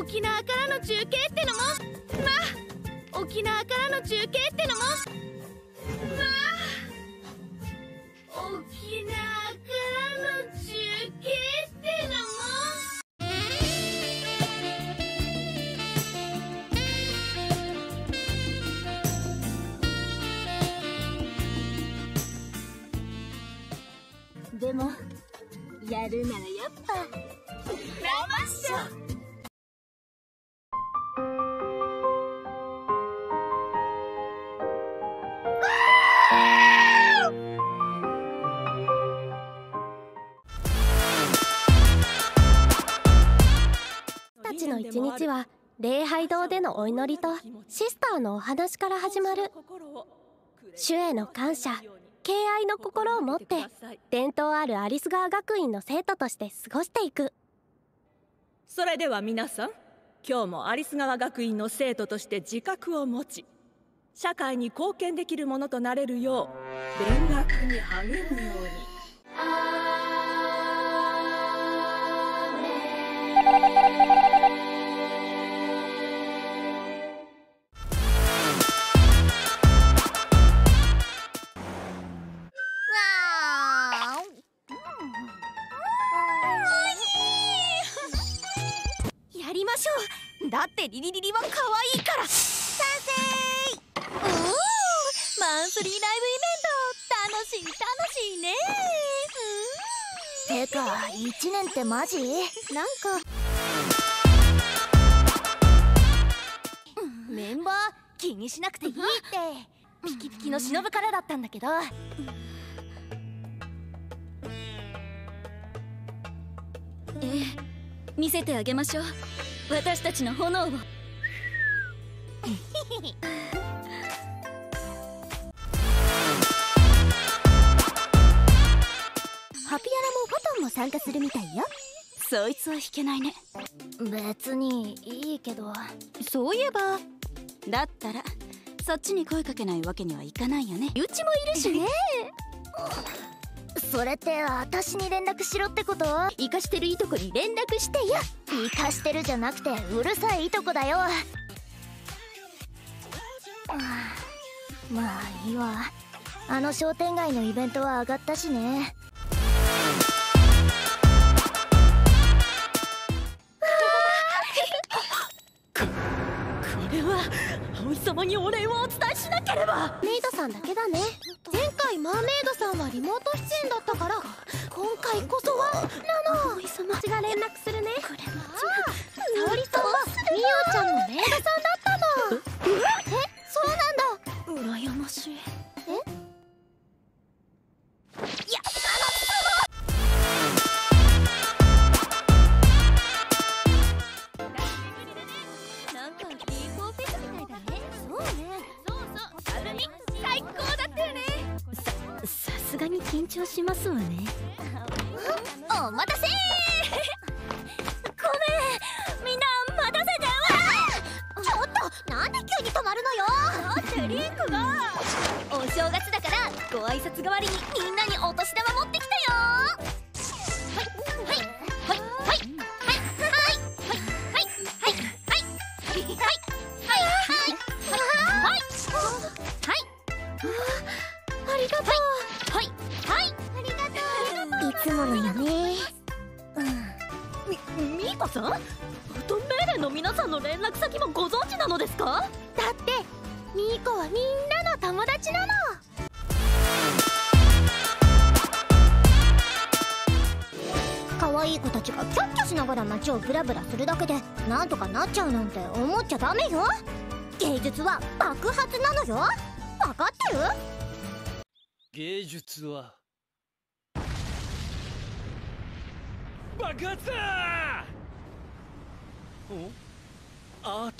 沖縄からの中継ってのもまあ沖縄からの中継ってのも。まあ沖縄からの中継ってのもでもやるならやっぱ生っしょ。一日は礼拝堂でのお祈りとシスターのお話から始まる。主への感謝敬愛の心を持って伝統あるアリス川学院の生徒として過ごしていく。それでは皆さん今日もアリス川学院の生徒として自覚を持ち社会に貢献できるものとなれるよう勉学に励むように。だってリリリリは可愛いから。賛成おおマンスリーライブイベント。楽しい楽しいね。てか1年ってマジ？なんか。メンバー気にしなくていいって。ピキピキの忍からだったんだけど。ええ見せてあげましょう私たちの炎を。ハピアラもフォトンも参加するみたいよ。そいつは弾けないね。別にいいけど。そういえばだったらそっちに声かけないわけにはいかないよね。うちもいるしねそれって私に連絡しろってこと？生かしてるいとこに連絡してよ生かしてるじゃなくてうるさいいとこだよ。はあまあいいわ。あの商店街のイベントは上がったしねれは葵様にお礼をお伝えしなければ。メイドさんだけだね。前回マーメイドさんはリモート出演だったから今回こそ高だったよねさすがに緊張しますわね。お待たせごめん。みんな待たせてちょっとなんで急に止まるのよ。だってリンクが。お正月だからご挨拶代わりにみんなにお年玉持がとうはいはいありがとういつものよねみミーコさん。バトンメーレンの皆さん。の連絡先もご存知なのですかだってミーコはみん。なの友達なの可愛い子たちがキャッキャしながら街をブラブラするだけでなん。とかなっちゃうなん。て思っちゃダメよ芸術は爆発なのよ分かってる芸術は。爆発だお？アート？